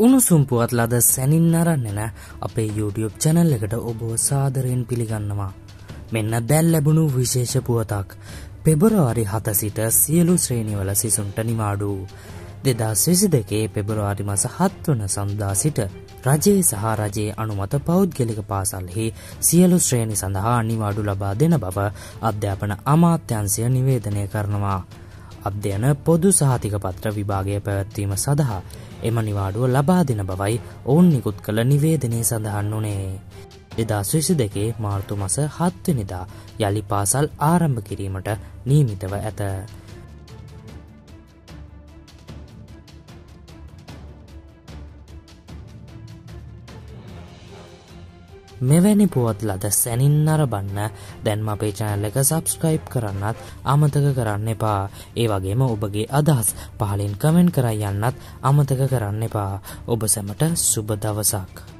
උණුසුම් පුවත් ලද සැනින් අරන්නෙන අපේ YouTube චැනල් එකට ඔබ සාදරයෙන් පිළිගන්නවා. මෙන්න දැල් ලැබුණු විශේෂ පුවතක්. පෙබරවාරි හත සිට සියලු ශ්‍රේණිවල සිසුන්ට නිමාඩු. දෙදස් විසි දෙකේ පෙබරවාරි මස හත්වන සඳදා සිට රජයේ සහ රජයේ අනුමත පෞද්ගලික පාසල්හි සියලු ශ්‍රේණි සඳහා අනිවාඩු ලබා දෙන බව අධ්‍යාපන අමාත්‍යන්සය නිවේදනය කරනවා. අධ්‍යයන පොදු සහතික පත්‍ර විභාගය පැවැත්වීම සඳහා එම නිවාඩුව ලබා දෙන බවයි ඔවුන් නිකුත් කළ නිවේදනය සඳහන් වනේ. එදා ස්විසි දෙකේ මාර්තු මස හත්වනිදා යළි පාසල් ආරම්භ කිරීමට නීමිතව ඇත. මෙවැනි පුවත් ලද සැනින් අරබන්න. දැන්ම අපේ චැනල් එක සබස්ක්‍රයිබ් කරන්නත් අමතක කරන්න එපා. ඒ වගේම ඔබගේ අදහස් පහලින් කමෙන්ට් කරයි යන්නත් අමතක කරන්න එපා. ඔබ සැමට සුබ දවසක්.